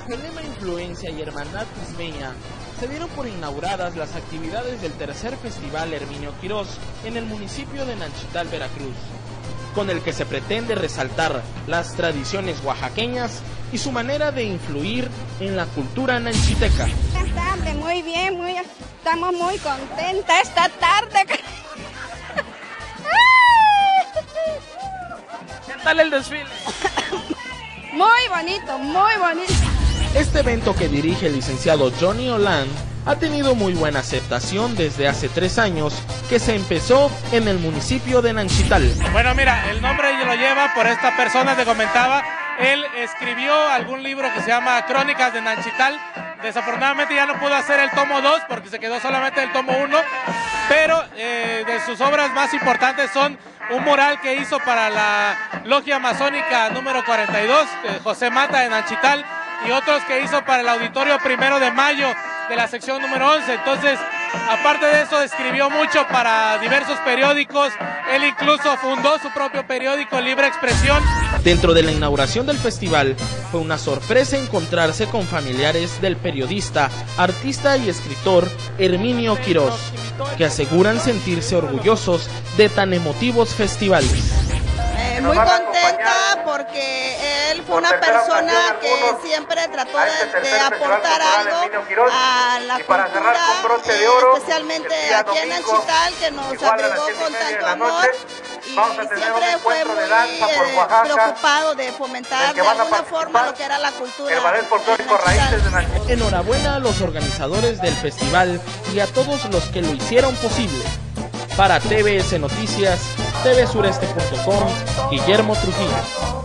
Convivencia y Hermandad Crismeña, se dieron por inauguradas las actividades del tercer Festival Herminio Quirós en el municipio de Nanchital, Veracruz, con el que se pretende resaltar las tradiciones oaxaqueñas y su manera de influir en la cultura nanchiteca. Buenas tardes, muy bien, muy, estamos muy contentas esta tarde. ¿Qué tal el desfile? Muy bonito, muy bonito. Este evento que dirige el licenciado Johnny Holland ha tenido muy buena aceptación desde hace tres años que se empezó en el municipio de Nanchital. Bueno, mira, el nombre lo lleva por esta persona que comentaba. Él escribió algún libro que se llama Crónicas de Nanchital. Desafortunadamente ya no pudo hacer el tomo 2 porque se quedó solamente el tomo 1, pero eh, de sus obras más importantes son un mural que hizo para la Logia Masónica número 42, eh, José Mata de Nanchital, y otros que hizo para el Auditorio Primero de Mayo de la sección número 11. Entonces, aparte de eso, escribió mucho para diversos periódicos. Él incluso fundó su propio periódico Libre Expresión. Dentro de la inauguración del festival, fue una sorpresa encontrarse con familiares del periodista, artista y escritor Herminio Quirós, que aseguran sentirse orgullosos de tan emotivos festivales. Eh, muy contenta porque él fue una persona que siempre trató de, de aportar algo a la cultura, eh, especialmente aquí en Nanchital, que nos abrigó con tanto amor y siempre fue muy eh, preocupado de fomentar de alguna forma lo que era la cultura. Enhorabuena a los organizadores del festival y a todos los que lo hicieron posible. Para TVS Noticias, tvsureste.com, Guillermo Trujillo.